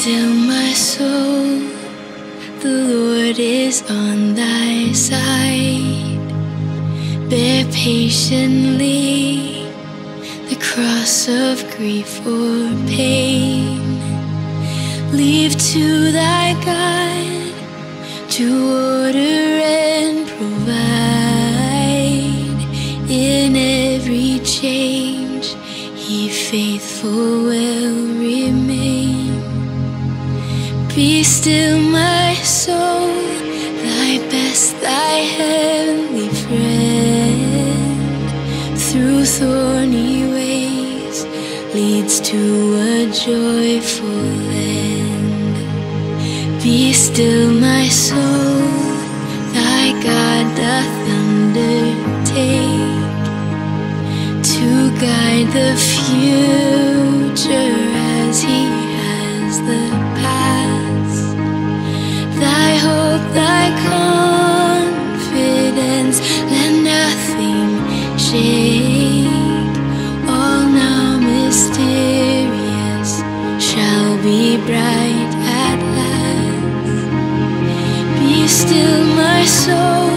still, my soul, the Lord is on thy side. Bear patiently the cross of grief or pain. Leave to thy God to order and provide in every change. He faithful will remain. Be still, my soul, thy best, thy heavenly friend. Through thorny ways leads to a joyful end. Be still, my soul, thy God doth undertake to guide the future as he confidence, let nothing shake. All now mysterious shall be bright at last. Be still, my soul,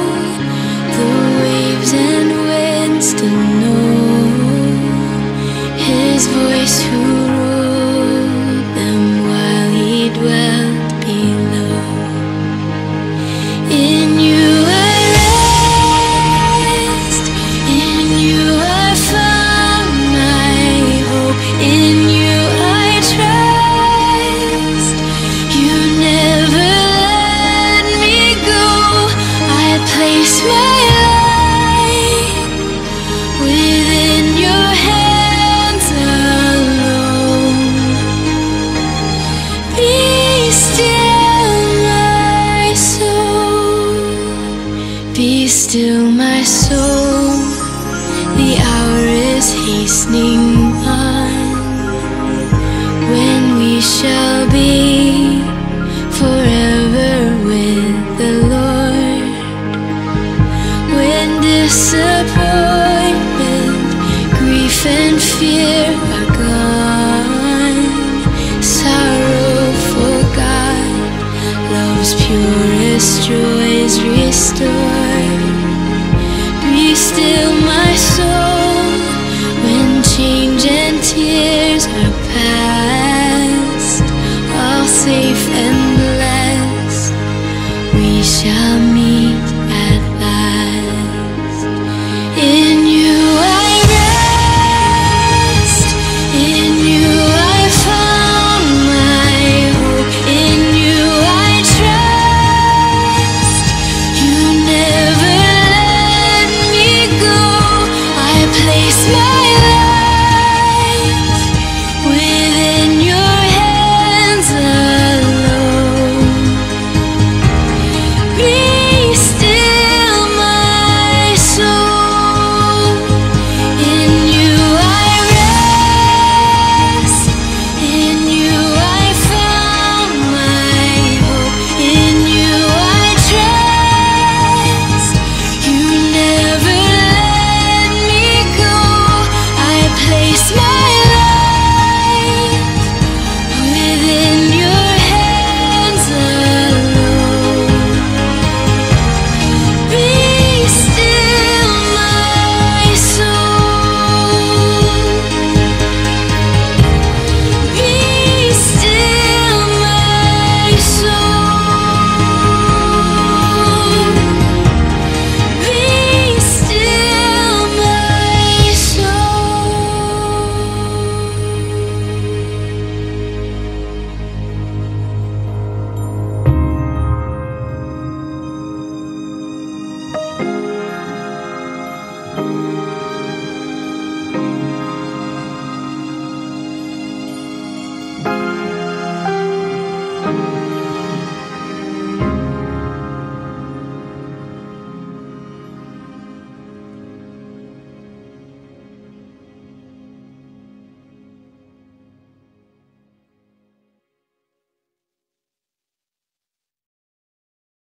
still, my soul. The hour is hastening on when we shall be forever with the Lord. When disappointment, grief, and fear are gone, sorrow forgot, love's purest joys restored still my